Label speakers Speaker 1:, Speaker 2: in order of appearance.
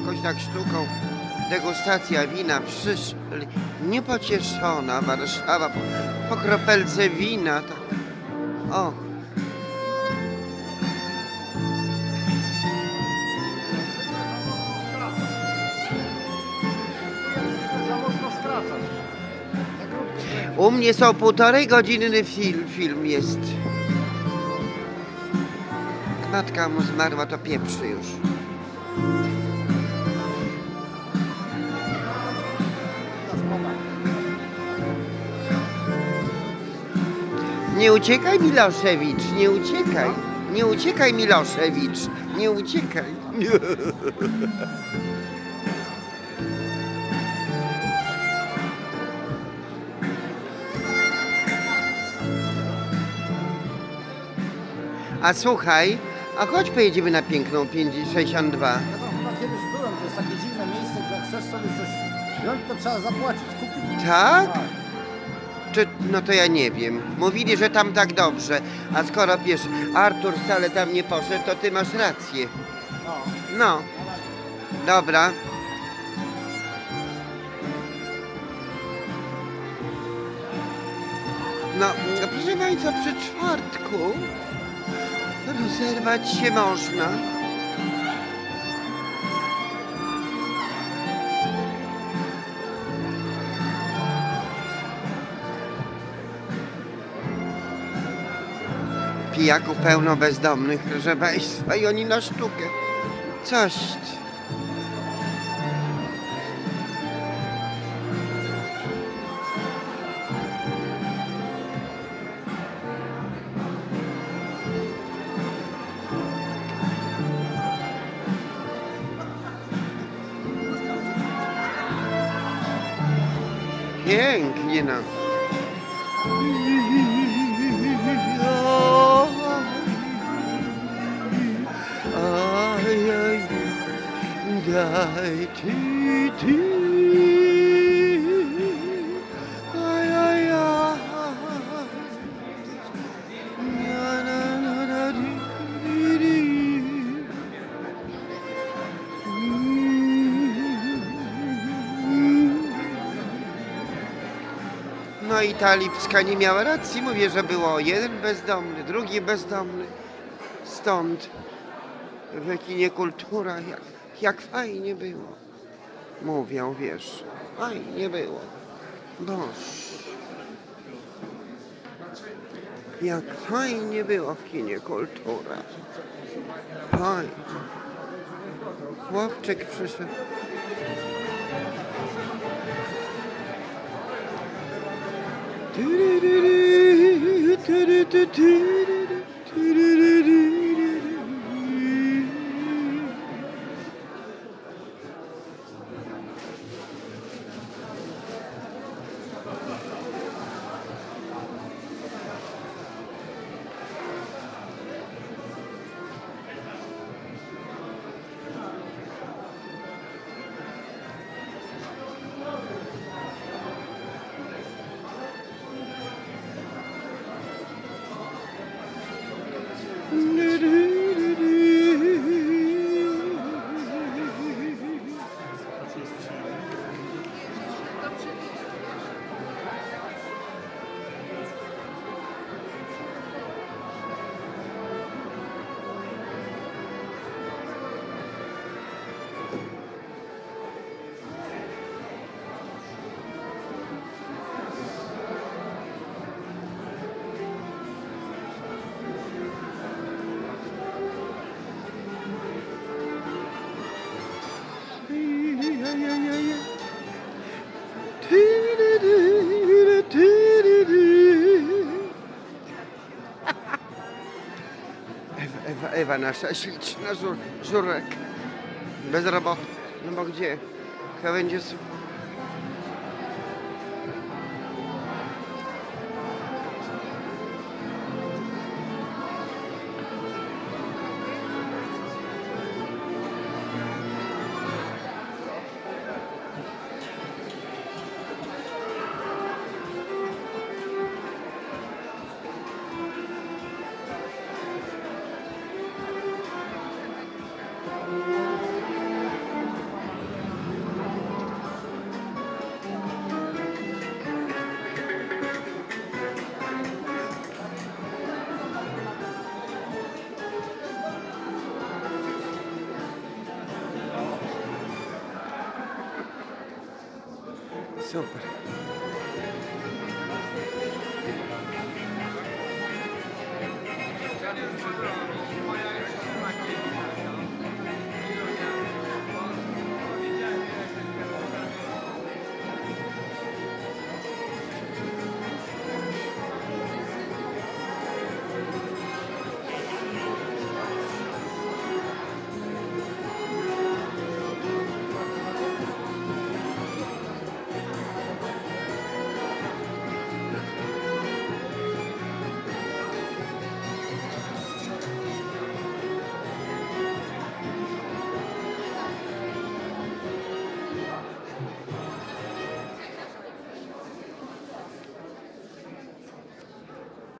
Speaker 1: jakoś tak sztuką. Degustacja wina, przyszli, niepocieszona Warszawa, po, po kropelce wina, tak. O, u mnie są półtorej godziny film, film jest. Matka mu zmarła, to pieprzy już. Nie uciekaj Miloszewicz, nie uciekaj. Nie uciekaj Miloszewicz, nie uciekaj. A słuchaj, a chodź pojedziemy na piękną 562.
Speaker 2: Ja tam chyba kiedyś byłem, to jest takie dziwne miejsce, że jak chcesz sobie coś wziąć, to trzeba zapłacić. Kupić.
Speaker 1: Tak? Czy, no to ja nie wiem. Mówili, że tam tak dobrze. A skoro wiesz, Artur wcale tam nie poszedł, to ty masz rację.
Speaker 2: No.
Speaker 1: No, dobra. No, proszę Państwa, przy czwartku rozerwać się można. Pijaków pełno bezdomnych, proszę Państwa, i oni na sztukę. Coś. Pięknie nam. No i ta Lipska nie miała racji. Mówię, że było jeden bezdomny, drugi bezdomny. Stąd w kinie kultura, jak fajnie było. Mówią, wiesz, fajnie było. Boż. Jak fajnie było w kinie kultura. Fajnie. Chłopczyk przyszedł. Ewa nasza śliczna żur, żurek. Bezrobotny. No bo gdzie? Chyba Все.